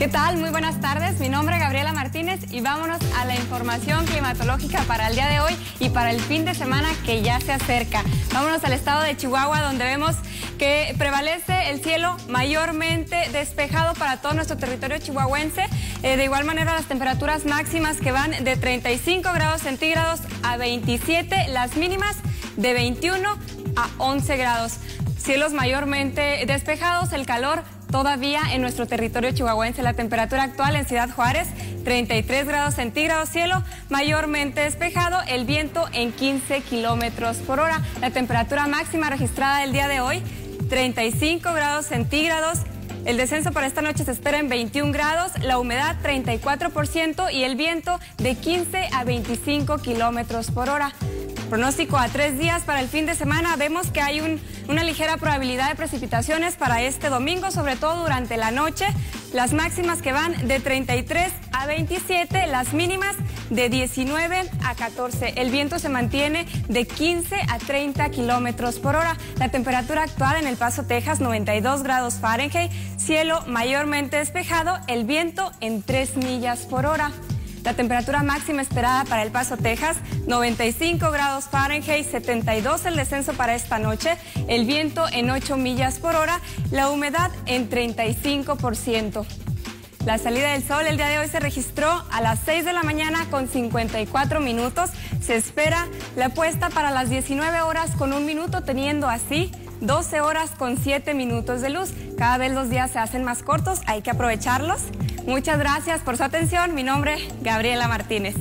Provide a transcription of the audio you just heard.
¿Qué tal? Muy buenas tardes. Mi nombre es Gabriela Martínez y vámonos a la información climatológica para el día de hoy y para el fin de semana que ya se acerca. Vámonos al estado de Chihuahua donde vemos que prevalece el cielo mayormente despejado para todo nuestro territorio chihuahuense. Eh, de igual manera las temperaturas máximas que van de 35 grados centígrados a 27, las mínimas de 21 a 11 grados. Cielos mayormente despejados, el calor todavía en nuestro territorio chihuahuense. La temperatura actual en Ciudad Juárez, 33 grados centígrados, cielo mayormente despejado, el viento en 15 kilómetros por hora. La temperatura máxima registrada el día de hoy, 35 grados centígrados. El descenso para esta noche se espera en 21 grados, la humedad 34% y el viento de 15 a 25 kilómetros por hora. Pronóstico a tres días para el fin de semana. Vemos que hay una ligera probabilidad de precipitaciones para este domingo, sobre todo durante la noche. Las máximas que van de 33 a 27, las mínimas de 19 a 14. El viento se mantiene de 15 a 30 kilómetros por hora. La temperatura actual en El Paso, Texas, 92 grados Fahrenheit. Cielo mayormente despejado, el viento en 3 millas por hora. La temperatura máxima esperada para El Paso, Texas, 95 grados Fahrenheit, 72 el descenso para esta noche, el viento en 8 millas por hora, la humedad en 35%. La salida del sol el día de hoy se registró a las 6 de la mañana con 54 minutos. Se espera la puesta para las 19 horas con un minuto, teniendo así 12 horas con 7 minutos de luz. Cada vez los días se hacen más cortos, hay que aprovecharlos. Muchas gracias por su atención. Mi nombre Gabriela Martínez.